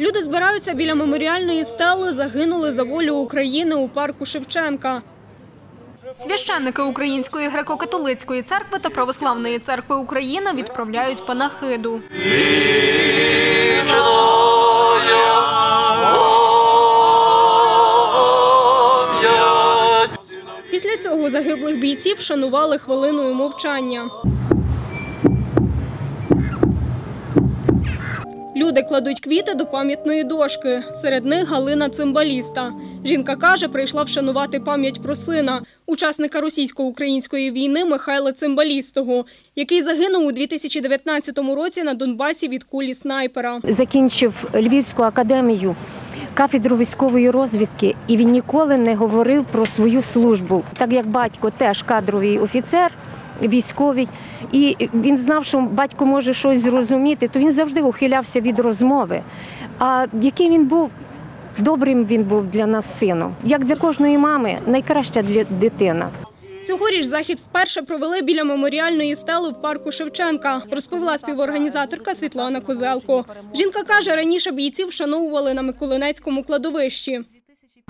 Люди збираються біля меморіальної стели «Загинули за волю України» у парку Шевченка. Священники Української греко-католицької церкви та Православної церкви України відправляють панахиду. Після цього загиблих бійців шанували хвилиною мовчання. Люди кладуть квіти до пам'ятної дошки. Серед них Галина Цимбаліста. Жінка каже, прийшла вшанувати пам'ять про сина, учасника російсько-української війни Михайла Цимбалістого, який загинув у 2019 році на Донбасі від кулі снайпера. закінчив Львівську академію. Кафедру військової розвідки, і він ніколи не говорив про свою службу, так як батько теж кадровий офіцер, військовий, і він знав, що батько може щось зрозуміти, то він завжди ухилявся від розмови. А який він був добрим він був для нас сином, як для кожної мами, найкраща для дитина. Цьогоріч захід вперше провели біля меморіальної стели в парку Шевченка, розповіла співорганізаторка Світлана Козелко. Жінка каже, раніше бійців вшановували на Миколинецькому кладовищі.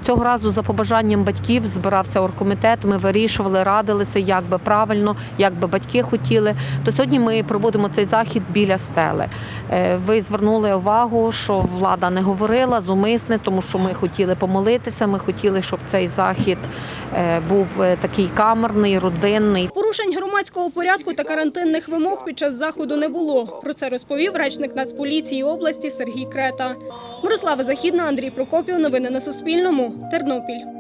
Цього разу за побажанням батьків збирався оргкомітет. Ми вирішували, радилися, як би правильно, як би батьки хотіли. То сьогодні ми проводимо цей захід біля стели. Е, Ви звернули увагу, що влада не говорила зумисне, тому що ми хотіли помолитися. Ми хотіли, щоб цей захід е, був е, такий камерний, родинний. Порушень громадського порядку та карантинних вимог під час заходу не було. Про це розповів речник Нацполіції області Сергій Крета. Мирослава Західна, Андрій Прокопів. Новини на Суспільному. Тернопіль.